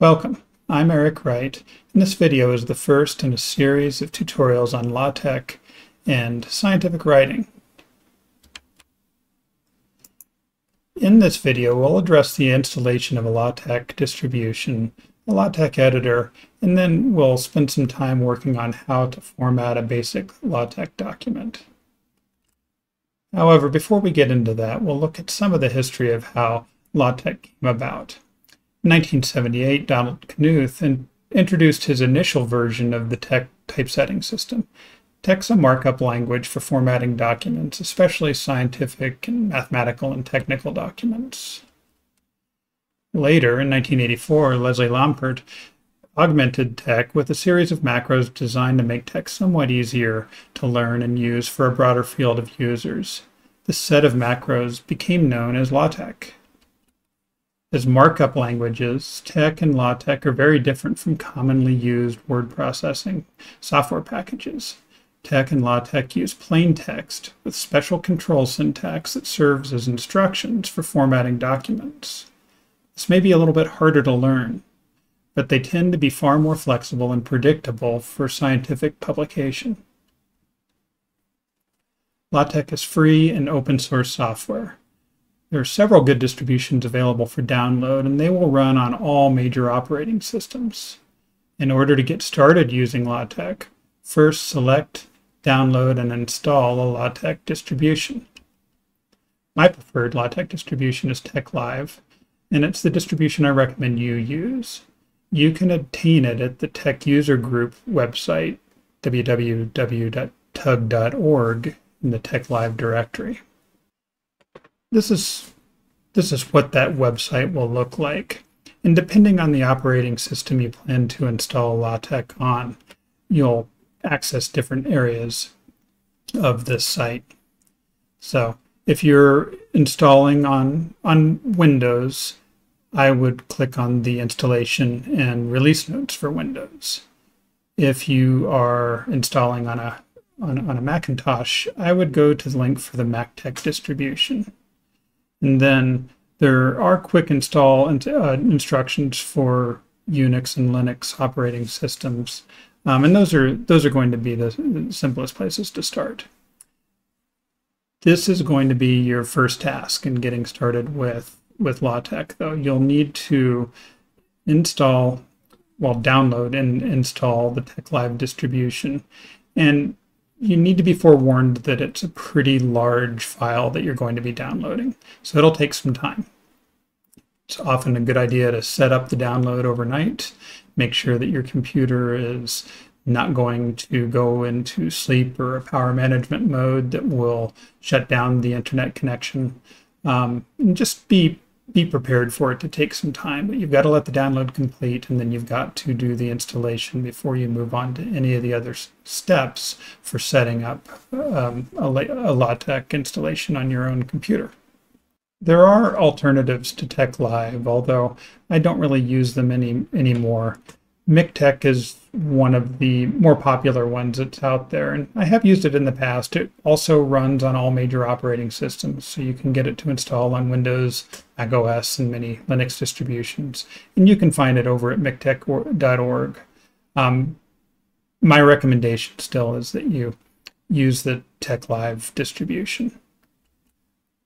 Welcome, I'm Eric Wright, and this video is the first in a series of tutorials on LaTeX and scientific writing. In this video, we'll address the installation of a LaTeX distribution, a LaTeX editor, and then we'll spend some time working on how to format a basic LaTeX document. However, before we get into that, we'll look at some of the history of how LaTeX came about. In 1978, Donald Knuth in, introduced his initial version of the TeX typesetting system. TeX a markup language for formatting documents, especially scientific and mathematical and technical documents. Later, in 1984, Leslie Lamport augmented TeX with a series of macros designed to make TeX somewhat easier to learn and use for a broader field of users. This set of macros became known as LaTeX. As markup languages, TeX and LaTeX are very different from commonly used word processing software packages. TeX and LaTeX use plain text with special control syntax that serves as instructions for formatting documents. This may be a little bit harder to learn, but they tend to be far more flexible and predictable for scientific publication. LaTeX is free and open source software. There are several good distributions available for download, and they will run on all major operating systems. In order to get started using LaTeX, first select, download, and install a LaTeX distribution. My preferred LaTeX distribution is TeXlive, and it's the distribution I recommend you use. You can obtain it at the TeX User Group website, www.tug.org, in the TeXlive directory. This is, this is what that website will look like. And depending on the operating system you plan to install LaTeX on, you'll access different areas of this site. So if you're installing on, on Windows, I would click on the installation and release notes for Windows. If you are installing on a, on, on a Macintosh, I would go to the link for the MacTeX distribution. And then there are quick install uh, instructions for Unix and Linux operating systems. Um, and those are those are going to be the simplest places to start. This is going to be your first task in getting started with, with LaTeX, though. You'll need to install, well, download and install the TeXlive distribution. And you need to be forewarned that it's a pretty large file that you're going to be downloading. So it'll take some time. It's often a good idea to set up the download overnight, make sure that your computer is not going to go into sleep or a power management mode that will shut down the internet connection. Um, just be be prepared for it to take some time, but you've got to let the download complete and then you've got to do the installation before you move on to any of the other steps for setting up um, a, a LaTeX installation on your own computer. There are alternatives to Tech TeXlive, although I don't really use them any anymore. MikTeX is one of the more popular ones that's out there, and I have used it in the past. It also runs on all major operating systems, so you can get it to install on Windows, Mac OS, and many Linux distributions. And you can find it over at miktex.org. Um, my recommendation still is that you use the TeXlive distribution.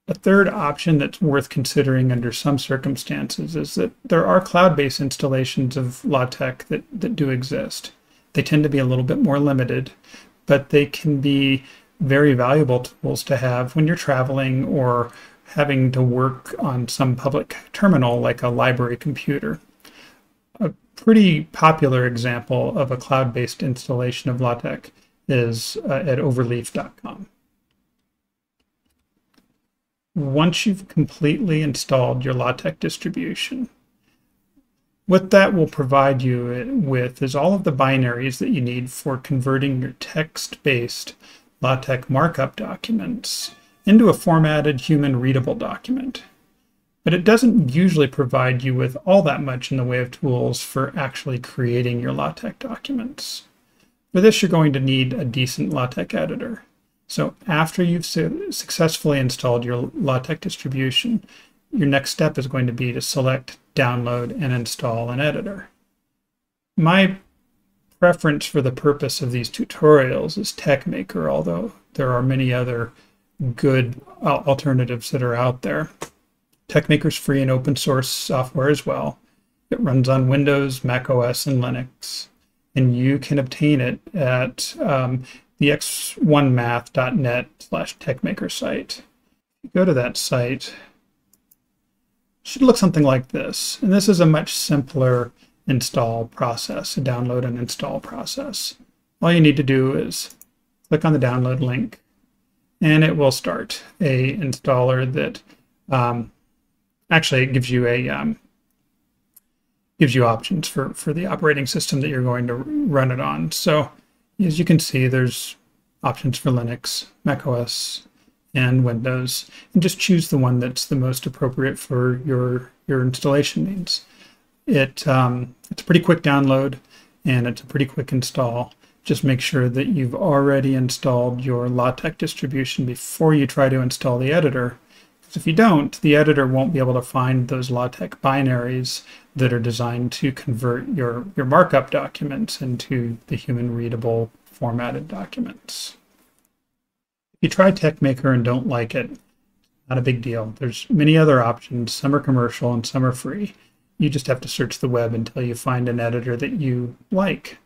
A third option that's worth considering under some circumstances is that there are cloud-based installations of LaTeX that, that do exist. They tend to be a little bit more limited, but they can be very valuable tools to have when you're traveling or having to work on some public terminal like a library computer. A pretty popular example of a cloud-based installation of LaTeX is uh, at overleaf.com once you've completely installed your LaTeX distribution, what that will provide you with is all of the binaries that you need for converting your text-based LaTeX markup documents into a formatted human readable document. But it doesn't usually provide you with all that much in the way of tools for actually creating your LaTeX documents. For this, you're going to need a decent LaTeX editor. So after you've su successfully installed your LaTeX distribution, your next step is going to be to select, download and install an editor. My preference for the purpose of these tutorials is TeXmaker, although there are many other good alternatives that are out there. TeXmaker is free and open source software as well. It runs on Windows, Mac OS, and Linux, and you can obtain it at um, the xm1math.net slash texmaker site. Go to that site, should look something like this. And this is a much simpler install process, a download and install process. All you need to do is click on the download link and it will start a installer that um, actually it gives you a um, gives you options for for the operating system that you're going to run it on. So as you can see, there's options for Linux, Mac OS, and Windows, and just choose the one that's the most appropriate for your your installation needs. It um, it's a pretty quick download, and it's a pretty quick install. Just make sure that you've already installed your LaTeX distribution before you try to install the editor. Because if you don't, the editor won't be able to find those LaTeX binaries that are designed to convert your, your markup documents into the human readable formatted documents. If you try TeXmaker and don't like it, not a big deal. There's many other options. Some are commercial and some are free. You just have to search the web until you find an editor that you like.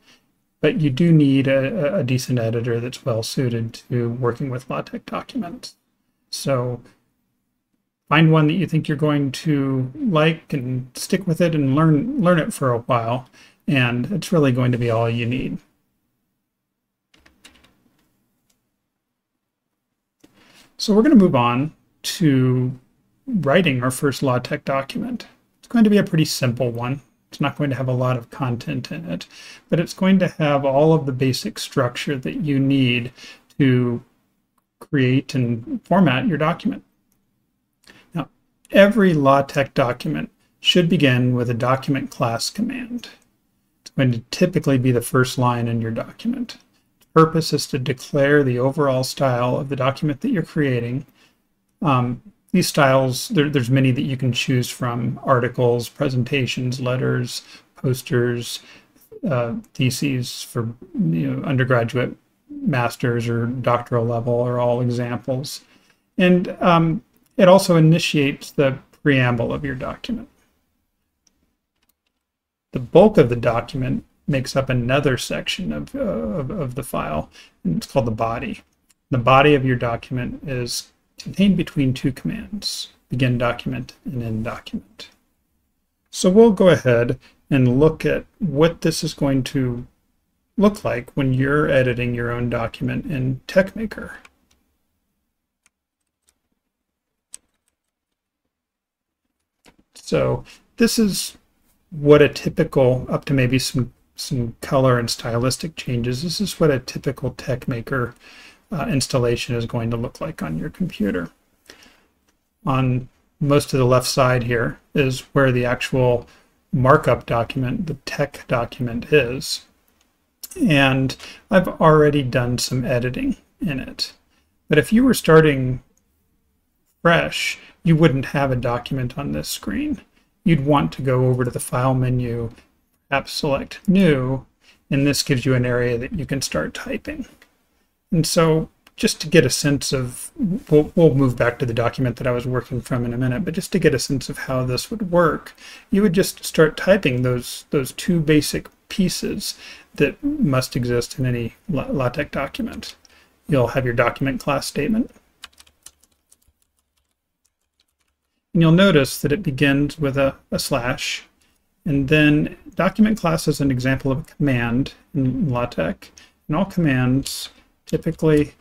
But you do need a, a decent editor that's well suited to working with LaTeX documents. So find one that you think you're going to like and stick with it and learn learn it for a while. And it's really going to be all you need. So we're going to move on to writing our first LaTeX document. It's going to be a pretty simple one. It's not going to have a lot of content in it, but it's going to have all of the basic structure that you need to create and format your document. Every LaTeX document should begin with a document class command. It's going to typically be the first line in your document purpose is to declare the overall style of the document that you're creating. Um, these styles, there, there's many that you can choose from, articles, presentations, letters, posters, uh, theses for you know, undergraduate masters or doctoral level are all examples. And um, it also initiates the preamble of your document. The bulk of the document makes up another section of, uh, of, of, the file, and it's called the body. The body of your document is contained between two commands, begin document and end document. So we'll go ahead and look at what this is going to look like when you're editing your own document in TeXmaker. So this is what a typical, up to maybe some some color and stylistic changes. This is what a typical TeXmaker uh, installation is going to look like on your computer. On most of the left side here is where the actual markup document, the TeX document is. And I've already done some editing in it. But if you were starting fresh, you wouldn't have a document on this screen. You'd want to go over to the File menu app select new, and this gives you an area that you can start typing. And so just to get a sense of, we'll, we'll move back to the document that I was working from in a minute, but just to get a sense of how this would work, you would just start typing those, those two basic pieces that must exist in any LaTeX document. You'll have your document class statement. And you'll notice that it begins with a, a slash and then document class is an example of a command in LaTeX. And all commands typically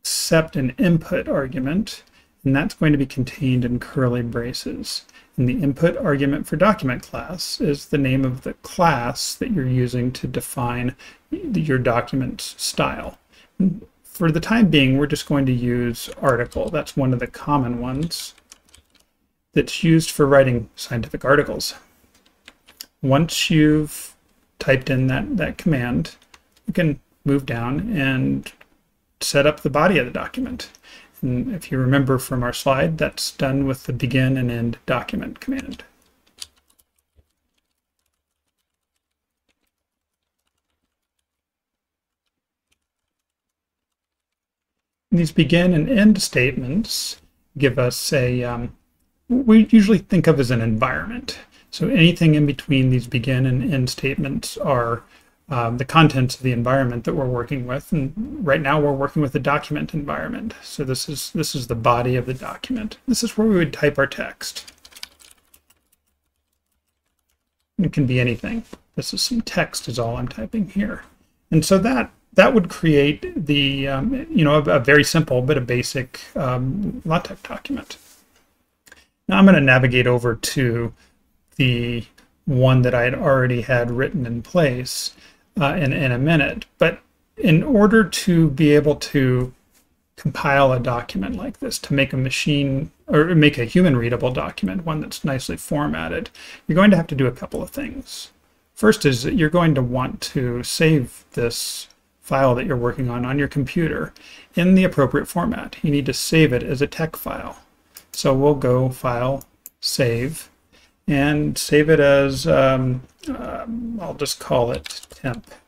accept an input argument, and that's going to be contained in curly braces. And the input argument for document class is the name of the class that you're using to define your document's style. For the time being, we're just going to use article. That's one of the common ones that's used for writing scientific articles. Once you've typed in that, that command, you can move down and set up the body of the document. And if you remember from our slide, that's done with the begin and end document command. These begin and end statements give us a um, we usually think of as an environment. So anything in between these begin and end statements are um, the contents of the environment that we're working with. And right now we're working with the document environment. So this is, this is the body of the document. This is where we would type our text. It can be anything. This is some text is all I'm typing here. And so that that would create the, um, you know, a, a, very simple but a basic um, LaTeX document. Now I'm going to navigate over to the one that I had already had written in place uh, in, in a minute. But in order to be able to compile a document like this, to make a machine or make a human readable document, one that's nicely formatted, you're going to have to do a couple of things. First is that you're going to want to save this file that you're working on on your computer in the appropriate format. You need to save it as a TeX file. So we'll go File, Save, and save it as, um, um, I'll just call it temp.tex.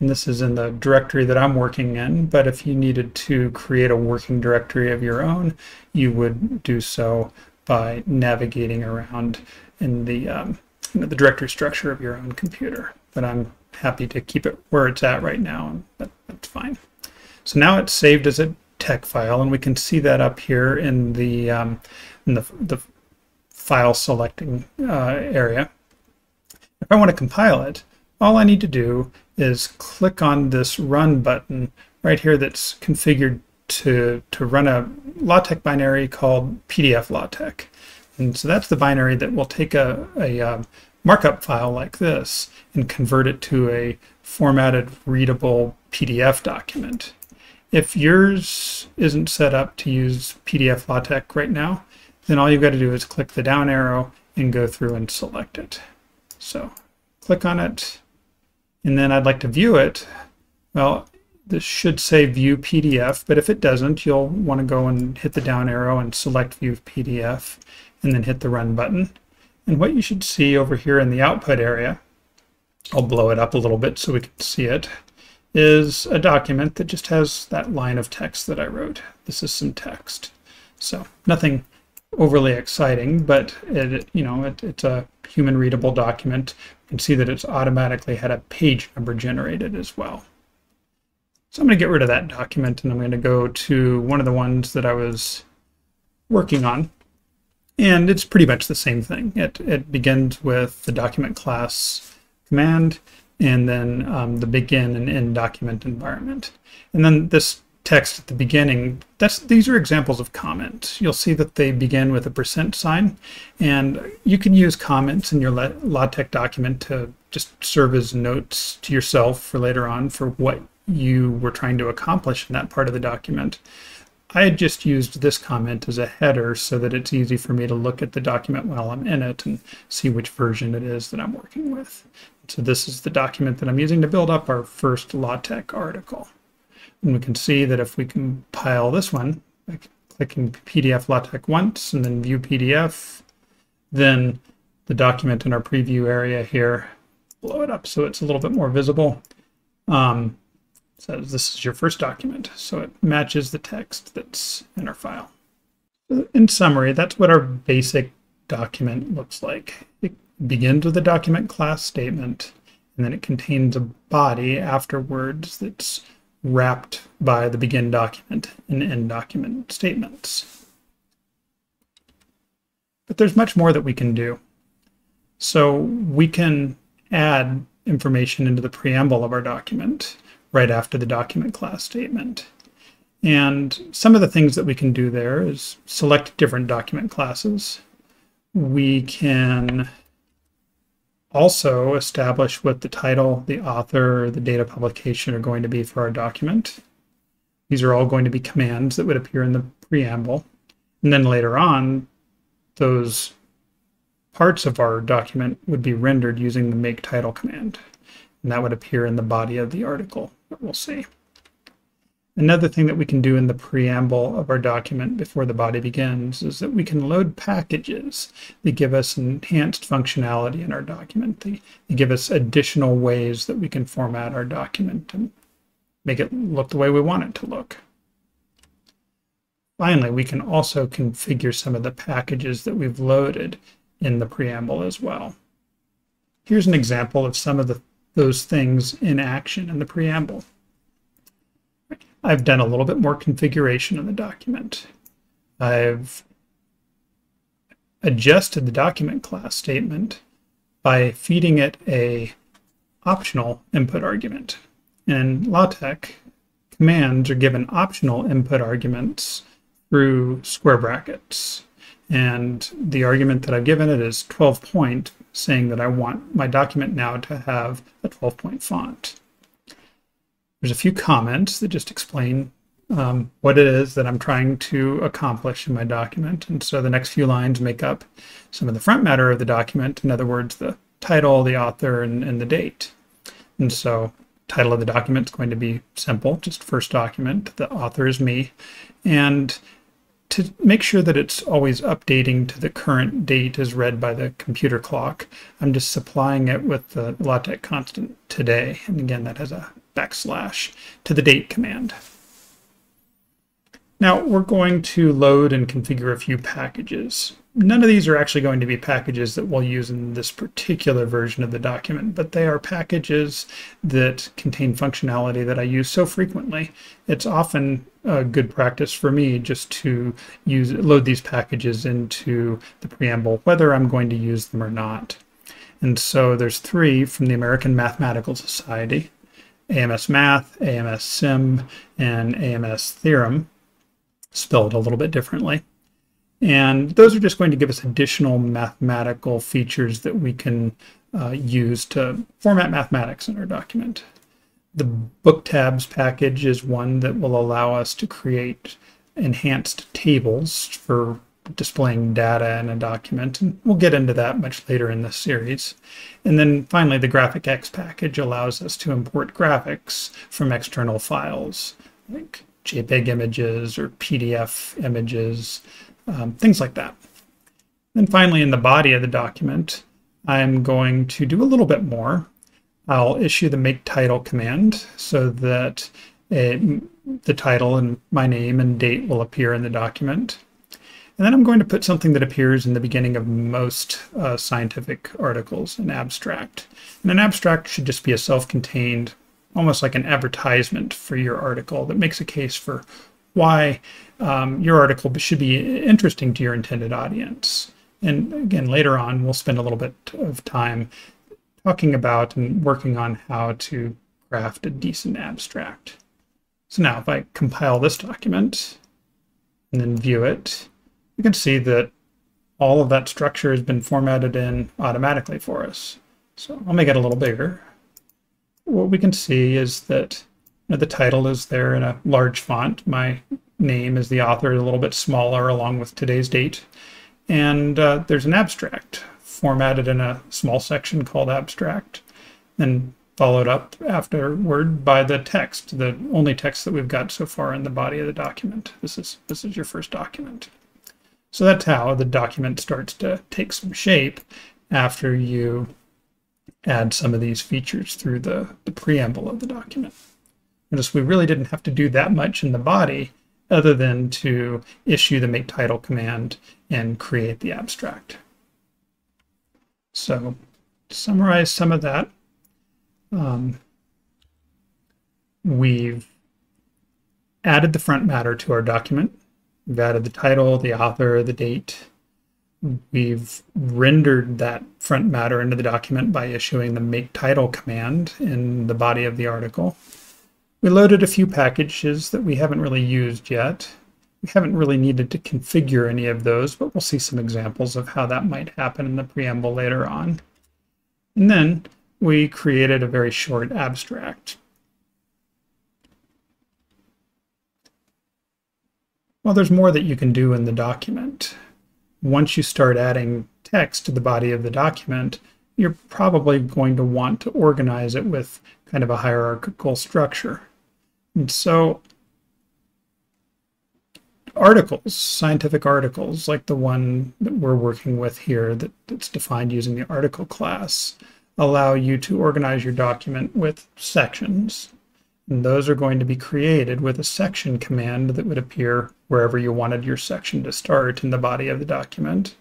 And this is in the directory that I'm working in, but if you needed to create a working directory of your own, you would do so by navigating around in the, um, in the directory structure of your own computer. But I'm happy to keep it where it's at right now, and that, that's fine. So now it's saved as a TeX file, and we can see that up here in the um, in the, the file selecting uh, area. If I want to compile it, all I need to do is click on this Run button right here that's configured to, to run a LaTeX binary called PDF LaTeX. And so that's the binary that will take a, a um, markup file like this and convert it to a formatted, readable PDF document. If yours isn't set up to use PDF LaTeX right now, then all you've got to do is click the down arrow and go through and select it. So click on it, and then I'd like to view it. Well, this should say View PDF, but if it doesn't, you'll want to go and hit the down arrow and select View PDF, and then hit the Run button. And what you should see over here in the output area, I'll blow it up a little bit so we can see it, is a document that just has that line of text that I wrote. This is some text. So nothing overly exciting, but it, you know, it, it's a human readable document. You can see that it's automatically had a page number generated as well. So I'm going to get rid of that document and I'm going to go to one of the ones that I was working on. And it's pretty much the same thing. It, it begins with the document class command and then um, the begin and end document environment. And then this text at the beginning, that's these are examples of comments. You'll see that they begin with a percent sign, and you can use comments in your LaTeX document to just serve as notes to yourself for later on for what you were trying to accomplish in that part of the document. I had just used this comment as a header so that it's easy for me to look at the document while I'm in it and see which version it is that I'm working with. So this is the document that I'm using to build up our first LaTeX article. And we can see that if we compile this one, by clicking PDF LaTeX once and then view PDF, then the document in our preview area here, blow it up so it's a little bit more visible. Um, says this is your first document, so it matches the text that's in our file. In summary, that's what our basic document looks like. It begins with a document class statement, and then it contains a body afterwards that's wrapped by the begin document and end document statements. But there's much more that we can do. So we can add information into the preamble of our document right after the document class statement. And some of the things that we can do there is select different document classes. We can also establish what the title, the author, the date of publication are going to be for our document. These are all going to be commands that would appear in the preamble. And then later on, those parts of our document would be rendered using the make title command. And that would appear in the body of the article that we'll see. Another thing that we can do in the preamble of our document before the body begins is that we can load packages that give us enhanced functionality in our document. They, they give us additional ways that we can format our document and make it look the way we want it to look. Finally, we can also configure some of the packages that we've loaded in the preamble as well. Here's an example of some of the, those things in action in the preamble. I've done a little bit more configuration in the document. I've adjusted the document class statement by feeding it a optional input argument. In LaTeX, commands are given optional input arguments through square brackets. And the argument that I've given it is 12 point, saying that I want my document now to have a 12 point font. There's a few comments that just explain um, what it is that I'm trying to accomplish in my document. And so the next few lines make up some of the front matter of the document. In other words, the title, the author, and, and the date. And so title of the document is going to be simple, just first document. The author is me. And to make sure that it's always updating to the current date as read by the computer clock, I'm just supplying it with the LaTeX constant today. And again, that has a backslash to the date command. Now we're going to load and configure a few packages. None of these are actually going to be packages that we'll use in this particular version of the document, but they are packages that contain functionality that I use so frequently. It's often a good practice for me just to use load these packages into the preamble, whether I'm going to use them or not. And so there's three from the American Mathematical Society. AMS Math, AMS Sim, and AMS Theorem, spelled a little bit differently. And those are just going to give us additional mathematical features that we can uh, use to format mathematics in our document. The booktabs package is one that will allow us to create enhanced tables for displaying data in a document, and we'll get into that much later in this series. And then finally, the GraphicX package allows us to import graphics from external files, like JPEG images or PDF images, um, things like that. Then finally, in the body of the document, I'm going to do a little bit more. I'll issue the make title command so that it, the title and my name and date will appear in the document. And then I'm going to put something that appears in the beginning of most uh, scientific articles, an abstract. And an abstract should just be a self-contained, almost like an advertisement for your article that makes a case for why um, your article should be interesting to your intended audience. And again, later on, we'll spend a little bit of time talking about and working on how to craft a decent abstract. So now if I compile this document and then view it, you can see that all of that structure has been formatted in automatically for us. So I'll make it a little bigger. What we can see is that you know, the title is there in a large font. My name is the author a little bit smaller along with today's date. And uh, there's an abstract formatted in a small section called abstract, and followed up afterward by the text, the only text that we've got so far in the body of the document. This is, this is your first document. So that's how the document starts to take some shape after you add some of these features through the, the preamble of the document. Notice we really didn't have to do that much in the body other than to issue the make title command and create the abstract. So to summarize some of that, um, we've added the front matter to our document. We've added the title, the author, the date. We've rendered that front matter into the document by issuing the make title command in the body of the article. We loaded a few packages that we haven't really used yet. We haven't really needed to configure any of those, but we'll see some examples of how that might happen in the preamble later on. And then we created a very short abstract. Well, there's more that you can do in the document. Once you start adding text to the body of the document, you're probably going to want to organize it with kind of a hierarchical structure. And so articles, scientific articles, like the one that we're working with here that, that's defined using the article class, allow you to organize your document with sections. And those are going to be created with a section command that would appear wherever you wanted your section to start in the body of the document.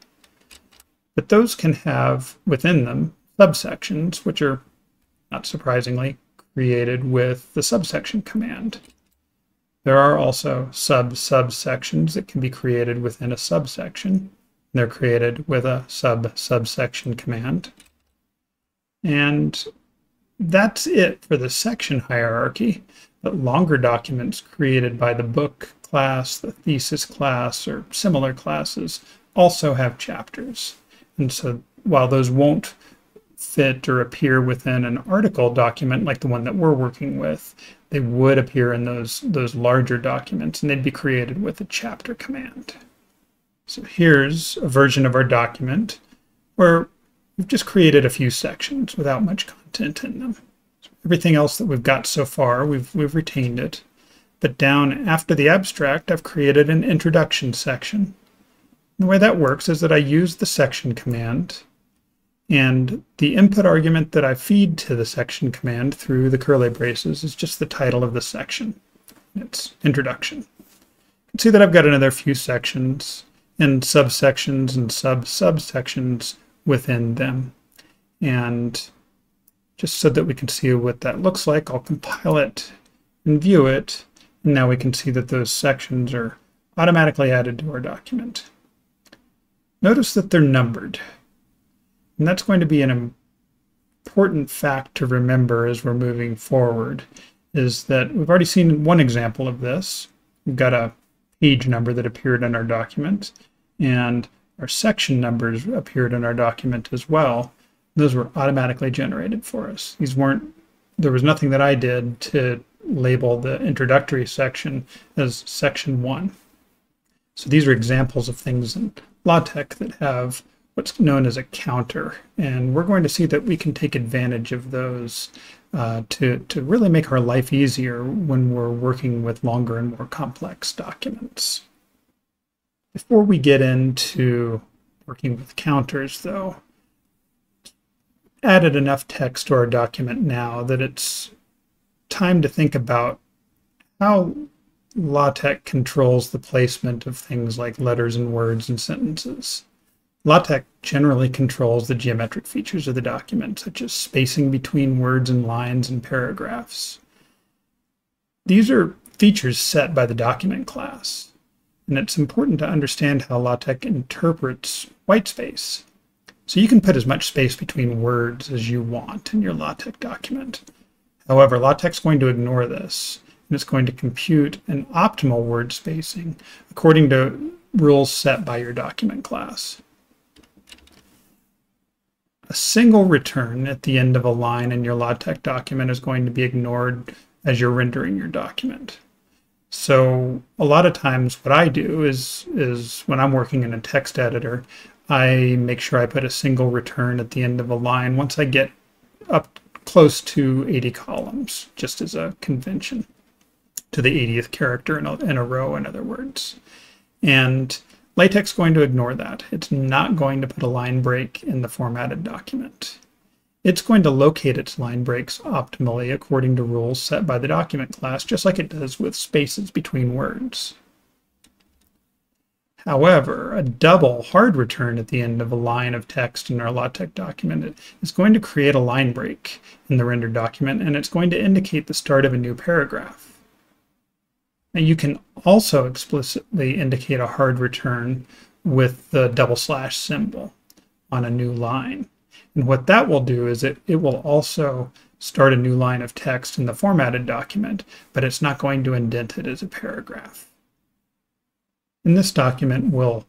But those can have within them subsections, which are, not surprisingly, created with the subsection command. There are also sub-subsections that can be created within a subsection. They're created with a sub-subsection command. And that's it for the section hierarchy. But longer documents created by the book class, the thesis class, or similar classes also have chapters. And so while those won't fit or appear within an article document like the one that we're working with, they would appear in those, those larger documents and they'd be created with a chapter command. So here's a version of our document where we've just created a few sections without much content in them. So everything else that we've got so far, we've, we've retained it. But down after the abstract, I've created an introduction section. The way that works is that I use the section command and the input argument that I feed to the section command through the curly braces is just the title of the section. It's introduction. You can see that I've got another few sections and subsections and sub-subsections within them. And just so that we can see what that looks like, I'll compile it and view it. Now we can see that those sections are automatically added to our document. Notice that they're numbered. And that's going to be an important fact to remember as we're moving forward, is that we've already seen one example of this. We've got a page number that appeared in our document, and our section numbers appeared in our document as well. Those were automatically generated for us. These weren't, there was nothing that I did to label the introductory section as section one. So these are examples of things in LaTeX that have what's known as a counter. And we're going to see that we can take advantage of those uh, to, to really make our life easier when we're working with longer and more complex documents. Before we get into working with counters, though, added enough text to our document now that it's time to think about how LaTeX controls the placement of things like letters and words and sentences. LaTeX generally controls the geometric features of the document, such as spacing between words and lines and paragraphs. These are features set by the document class, and it's important to understand how LaTeX interprets whitespace. So you can put as much space between words as you want in your LaTeX document. However, LaTeX is going to ignore this, and it's going to compute an optimal word spacing according to rules set by your document class. A single return at the end of a line in your LaTeX document is going to be ignored as you're rendering your document. So a lot of times what I do is, is when I'm working in a text editor, I make sure I put a single return at the end of a line once I get up close to 80 columns, just as a convention, to the 80th character in a, in a row, in other words. And LaTeX is going to ignore that. It's not going to put a line break in the formatted document. It's going to locate its line breaks optimally according to rules set by the document class, just like it does with spaces between words. However, a double hard return at the end of a line of text in our LaTeX document is going to create a line break in the rendered document, and it's going to indicate the start of a new paragraph. Now you can also explicitly indicate a hard return with the double slash symbol on a new line. And what that will do is it, it will also start a new line of text in the formatted document, but it's not going to indent it as a paragraph. In this document, we'll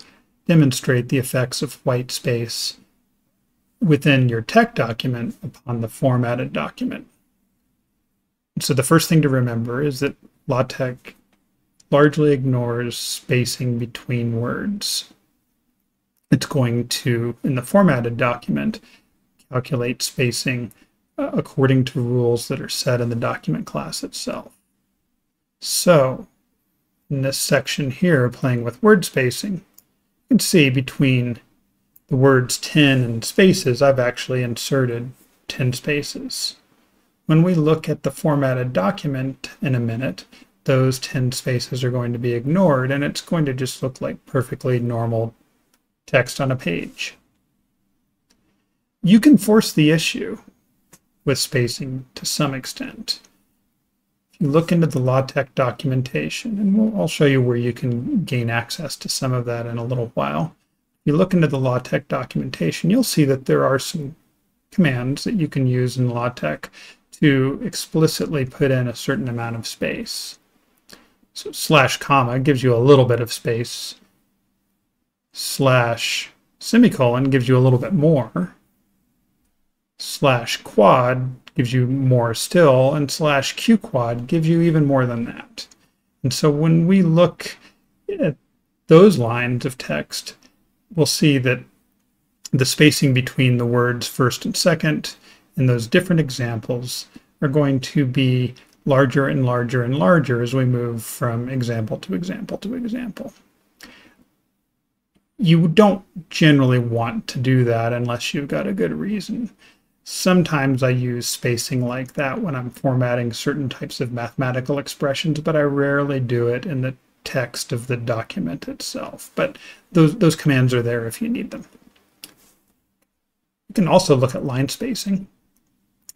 demonstrate the effects of white space within your text document upon the formatted document. So the first thing to remember is that LaTeX largely ignores spacing between words. It's going to, in the formatted document, calculate spacing uh, according to rules that are set in the document class itself. So in this section here, playing with word spacing, you can see between the words 10 and spaces, I've actually inserted 10 spaces. When we look at the formatted document in a minute, those 10 spaces are going to be ignored and it's going to just look like perfectly normal text on a page. You can force the issue with spacing to some extent. Look into the LaTeX documentation, and we'll, I'll show you where you can gain access to some of that in a little while. If you look into the LaTeX documentation, you'll see that there are some commands that you can use in LaTeX to explicitly put in a certain amount of space. So slash comma gives you a little bit of space. Slash semicolon gives you a little bit more. Slash quad gives you more still. And slash q quad gives you even more than that. And so when we look at those lines of text, we'll see that the spacing between the words first and second in those different examples are going to be larger and larger and larger as we move from example to example to example. You don't generally want to do that unless you've got a good reason. Sometimes I use spacing like that when I'm formatting certain types of mathematical expressions, but I rarely do it in the text of the document itself. But those, those commands are there if you need them. You can also look at line spacing.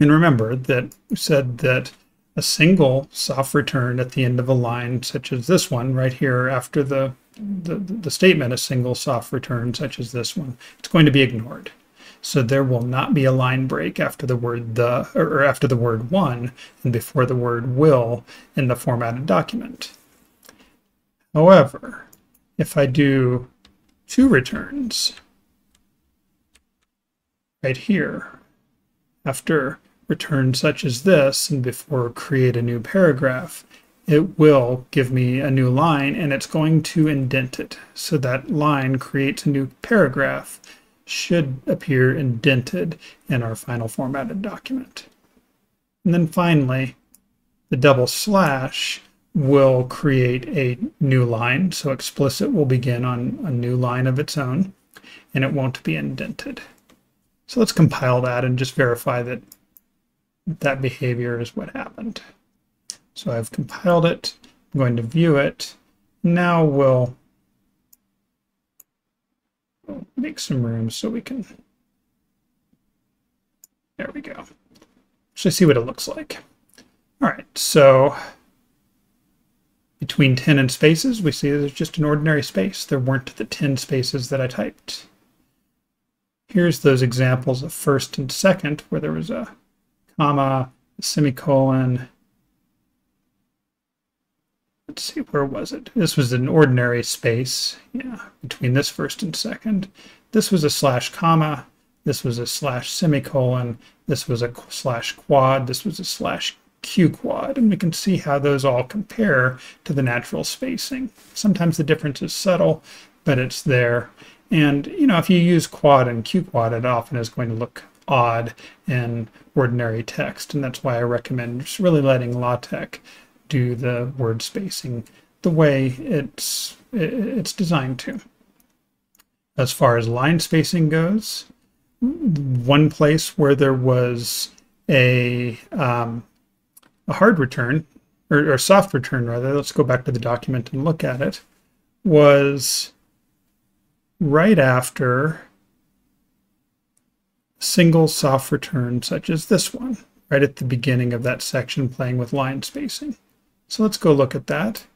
And remember that we said that a single soft return at the end of a line, such as this one right here after the, the, the statement, a single soft return such as this one, it's going to be ignored. So there will not be a line break after the word the or after the word one and before the word will in the formatted document. However, if I do two returns right here after return such as this and before create a new paragraph, it will give me a new line and it's going to indent it. So that line creates a new paragraph, should appear indented in our final formatted document. And then finally, the double slash will create a new line. So explicit will begin on a new line of its own and it won't be indented. So let's compile that and just verify that that behavior is what happened. So I've compiled it. I'm going to view it. Now we'll make some room so we can, there we go. Actually see what it looks like. All right, so between 10 and spaces, we see there's just an ordinary space. There weren't the 10 spaces that I typed. Here's those examples of first and second where there was a comma, semicolon. Let's see, where was it? This was an ordinary space, yeah, between this first and second. This was a slash comma. This was a slash semicolon. This was a slash quad. This was a slash Q quad. And we can see how those all compare to the natural spacing. Sometimes the difference is subtle, but it's there. And, you know, if you use quad and Q quad, it often is going to look odd in ordinary text. And that's why I recommend just really letting LaTeX do the word spacing the way it's, it's designed to. As far as line spacing goes, one place where there was a, um, a hard return, or, or soft return rather, let's go back to the document and look at it, was right after single soft return such as this one, right at the beginning of that section playing with line spacing. So let's go look at that.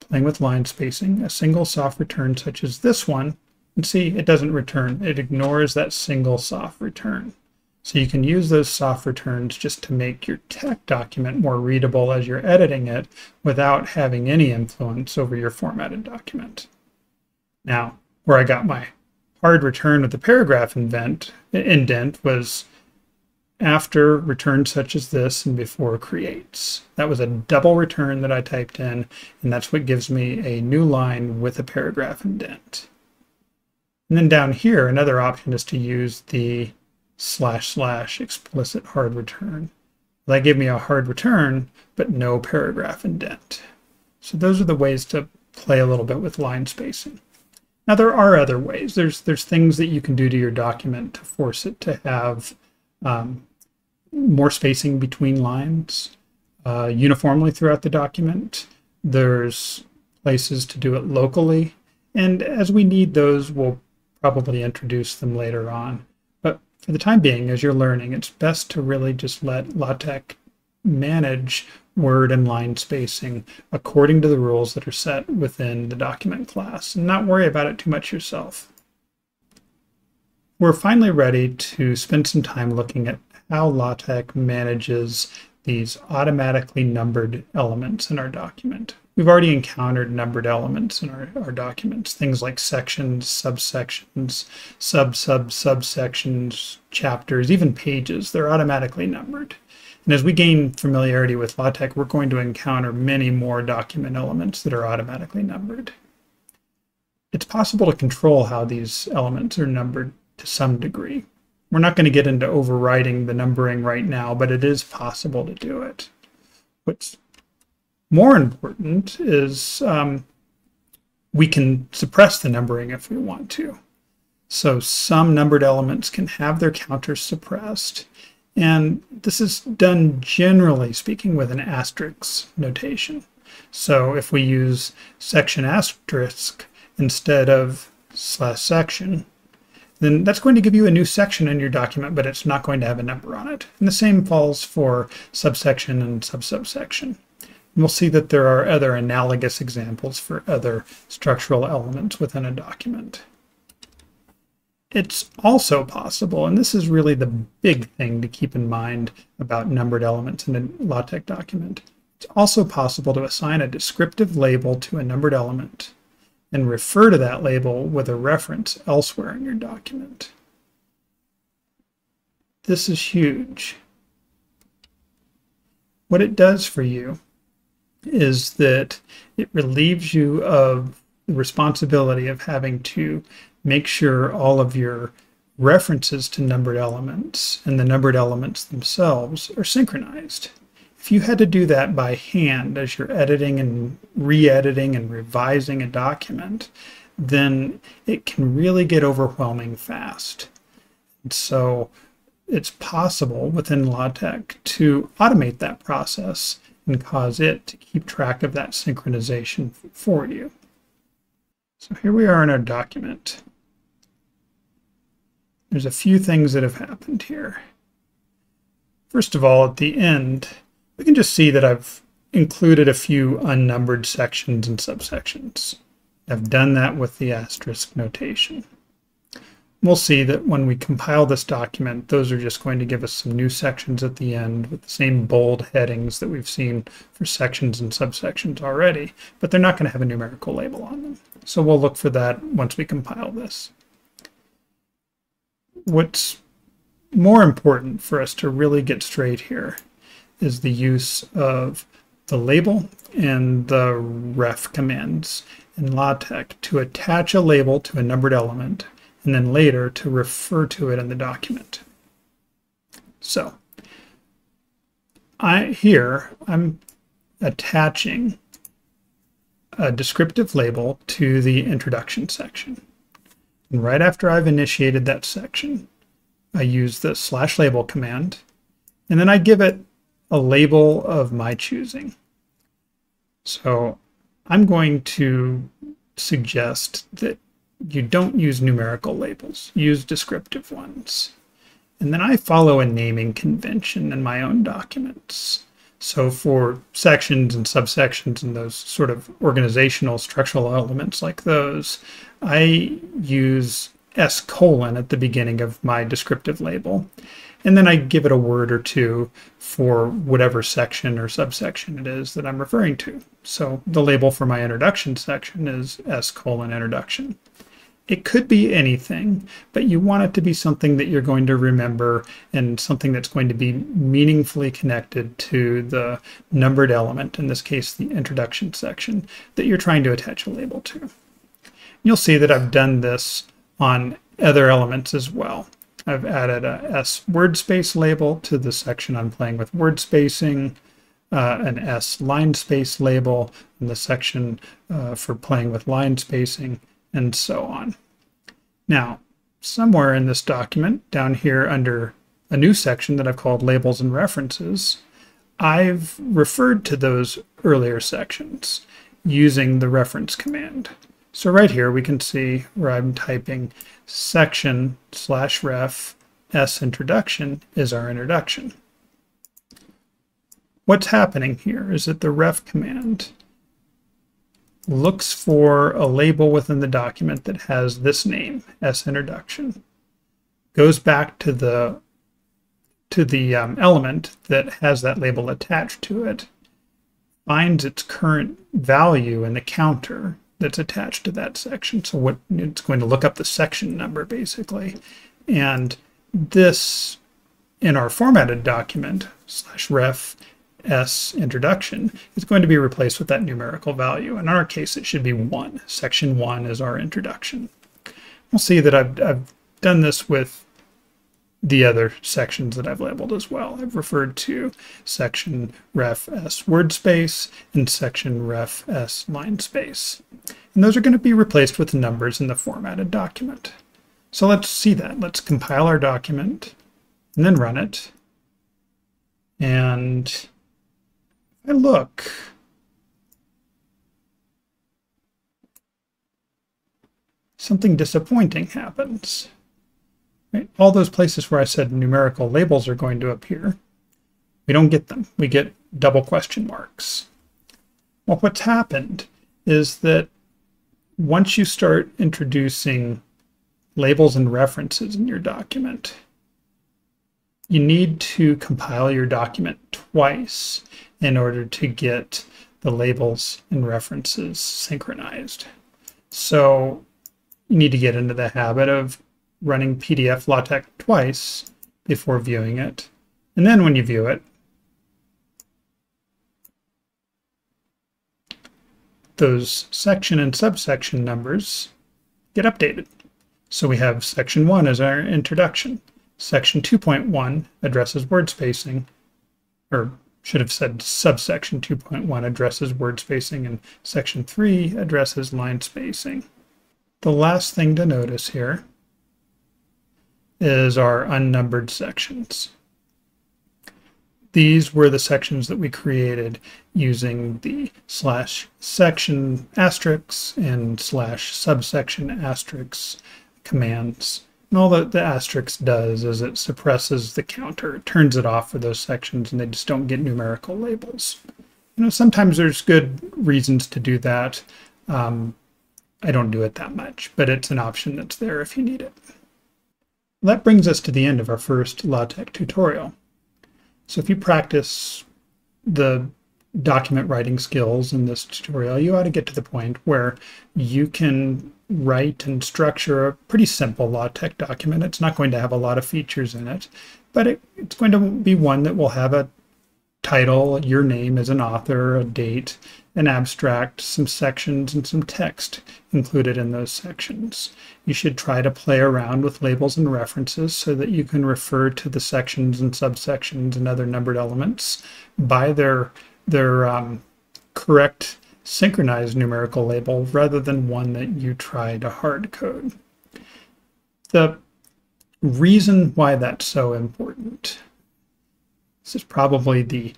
Playing with line spacing, a single soft return such as this one, and see it doesn't return. It ignores that single soft return. So you can use those soft returns just to make your TeX document more readable as you're editing it without having any influence over your formatted document. Now, where I got my hard return with the paragraph indent, indent was after return such as this and before creates. That was a double return that I typed in, and that's what gives me a new line with a paragraph indent. And then down here, another option is to use the slash slash explicit hard return. That gave me a hard return, but no paragraph indent. So those are the ways to play a little bit with line spacing. Now there are other ways. There's there's things that you can do to your document to force it to have um, more spacing between lines uh, uniformly throughout the document. There's places to do it locally, and as we need those, we'll probably introduce them later on. But for the time being, as you're learning, it's best to really just let LaTeX manage word and line spacing according to the rules that are set within the document class and not worry about it too much yourself. We're finally ready to spend some time looking at how LaTeX manages these automatically numbered elements in our document. We've already encountered numbered elements in our, our documents, things like sections, subsections, sub-sub subsections, chapters, even pages. They're automatically numbered. And as we gain familiarity with LaTeX, we're going to encounter many more document elements that are automatically numbered. It's possible to control how these elements are numbered to some degree. We're not going to get into overriding the numbering right now, but it is possible to do it. What's more important is um, we can suppress the numbering if we want to. So some numbered elements can have their counters suppressed, and this is done generally speaking with an asterisk notation. So if we use section asterisk instead of slash section, then that's going to give you a new section in your document, but it's not going to have a number on it. And the same falls for subsection and subsubsection. we'll see that there are other analogous examples for other structural elements within a document. It's also possible, and this is really the big thing to keep in mind about numbered elements in a LaTeX document. It's also possible to assign a descriptive label to a numbered element and refer to that label with a reference elsewhere in your document. This is huge. What it does for you is that it relieves you of the responsibility of having to make sure all of your references to numbered elements and the numbered elements themselves are synchronized. If you had to do that by hand as you're editing and re-editing and revising a document, then it can really get overwhelming fast. And so it's possible within LaTeX to automate that process and cause it to keep track of that synchronization for you. So here we are in our document. There's a few things that have happened here. First of all, at the end, we can just see that I've included a few unnumbered sections and subsections. I've done that with the asterisk notation. We'll see that when we compile this document, those are just going to give us some new sections at the end with the same bold headings that we've seen for sections and subsections already, but they're not going to have a numerical label on them. So we'll look for that once we compile this what's more important for us to really get straight here is the use of the label and the ref commands in LaTeX to attach a label to a numbered element and then later to refer to it in the document. So I here I'm attaching a descriptive label to the introduction section. And right after I've initiated that section, I use the slash label command, and then I give it a label of my choosing. So I'm going to suggest that you don't use numerical labels, use descriptive ones. And then I follow a naming convention in my own documents. So for sections and subsections and those sort of organizational structural elements like those, I use S colon at the beginning of my descriptive label. And then I give it a word or two for whatever section or subsection it is that I'm referring to. So the label for my introduction section is S colon introduction. It could be anything, but you want it to be something that you're going to remember and something that's going to be meaningfully connected to the numbered element, in this case, the introduction section, that you're trying to attach a label to. You'll see that I've done this on other elements as well. I've added a S word space label to the section I'm playing with word spacing, uh, an S line space label in the section uh, for playing with line spacing, and so on. Now, somewhere in this document, down here under a new section that I've called Labels and References, I've referred to those earlier sections using the reference command. So right here we can see where I'm typing section slash ref s introduction is our introduction. What's happening here is that the ref command looks for a label within the document that has this name, S introduction, goes back to the to the um, element that has that label attached to it, finds its current value in the counter that's attached to that section. So what it's going to look up the section number basically, and this in our formatted document slash ref S introduction is going to be replaced with that numerical value. In our case, it should be 1. Section 1 is our introduction. We'll see that I've, I've done this with the other sections that I've labeled as well. I've referred to section ref s word space and section ref s line space. And those are going to be replaced with numbers in the formatted document. So let's see that. Let's compile our document and then run it. And I look, something disappointing happens. Right? All those places where I said numerical labels are going to appear, we don't get them. We get double question marks. Well, what's happened is that once you start introducing labels and references in your document, you need to compile your document twice in order to get the labels and references synchronized. So you need to get into the habit of running PDF LaTeX twice before viewing it. And then when you view it, those section and subsection numbers get updated. So we have section 1 as our introduction. Section 2.1 addresses word spacing, or should have said subsection 2.1 addresses word spacing and section 3 addresses line spacing. The last thing to notice here is our unnumbered sections. These were the sections that we created using the slash section asterisks and slash subsection asterisks commands. And all that the asterisk does is it suppresses the counter. It turns it off for those sections and they just don't get numerical labels. You know, sometimes there's good reasons to do that. Um, I don't do it that much, but it's an option that's there if you need it. That brings us to the end of our first LaTeX tutorial. So if you practice the document writing skills in this tutorial, you ought to get to the point where you can write and structure a pretty simple LaTeX document. It's not going to have a lot of features in it, but it, it's going to be one that will have a title, your name as an author, a date, an abstract, some sections, and some text included in those sections. You should try to play around with labels and references so that you can refer to the sections and subsections and other numbered elements by their, their um, correct synchronized numerical label rather than one that you try to hard code. The reason why that's so important, this is probably the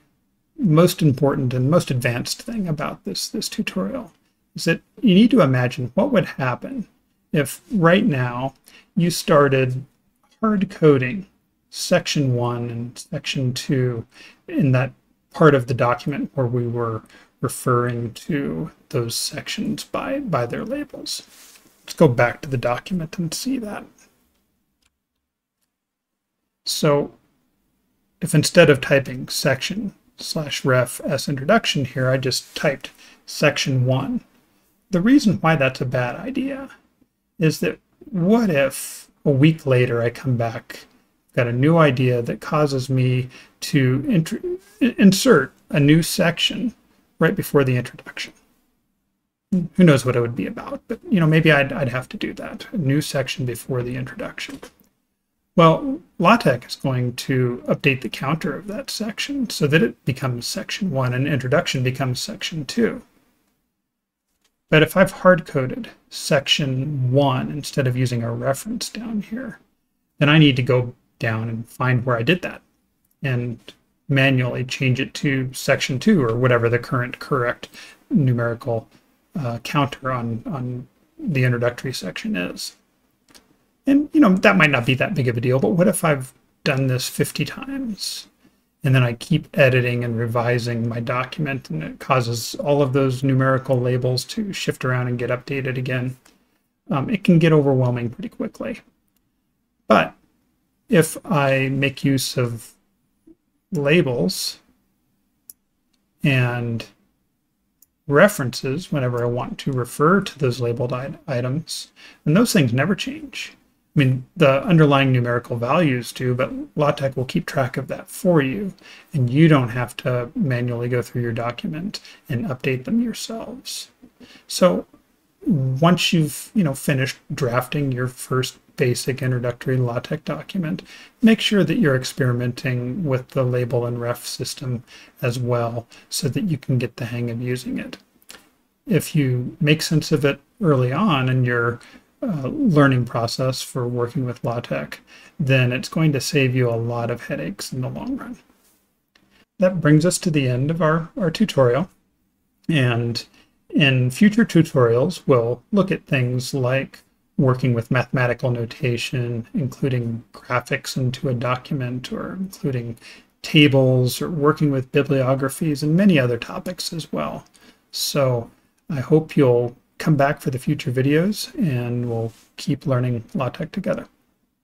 most important and most advanced thing about this, this tutorial, is that you need to imagine what would happen if right now you started hard coding section one and section two in that part of the document where we were referring to those sections by, by their labels. Let's go back to the document and see that. So if instead of typing section slash ref s introduction here, I just typed section one. The reason why that's a bad idea is that what if a week later I come back, got a new idea that causes me to insert a new section right before the introduction. Who knows what it would be about, but you know maybe I'd, I'd have to do that. A new section before the introduction. Well, LaTeX is going to update the counter of that section so that it becomes section 1 and introduction becomes section 2. But if I've hard-coded section 1 instead of using a reference down here, then I need to go down and find where I did that and manually change it to section 2 or whatever the current correct numerical uh, counter on, on the introductory section is. And, you know, that might not be that big of a deal, but what if I've done this 50 times? And then I keep editing and revising my document, and it causes all of those numerical labels to shift around and get updated again. Um, it can get overwhelming pretty quickly. But if I make use of labels and references whenever I want to refer to those labeled items, and those things never change. I mean, the underlying numerical values do, but LaTeX will keep track of that for you, and you don't have to manually go through your document and update them yourselves. So once you've you know finished drafting your first basic introductory LaTeX document, make sure that you're experimenting with the label and ref system as well so that you can get the hang of using it. If you make sense of it early on in your uh, learning process for working with LaTeX, then it's going to save you a lot of headaches in the long run. That brings us to the end of our, our tutorial. And in future tutorials, we'll look at things like working with mathematical notation, including graphics into a document or including tables or working with bibliographies and many other topics as well. So I hope you'll come back for the future videos and we'll keep learning LaTeX together.